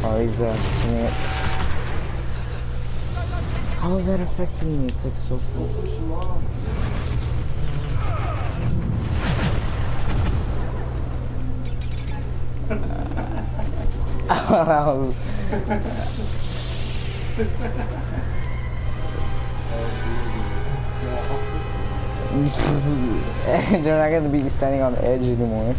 Oh, he's uh, it. How is that affecting me? It's like so slow. Ow. They're not gonna be standing on the edge anymore.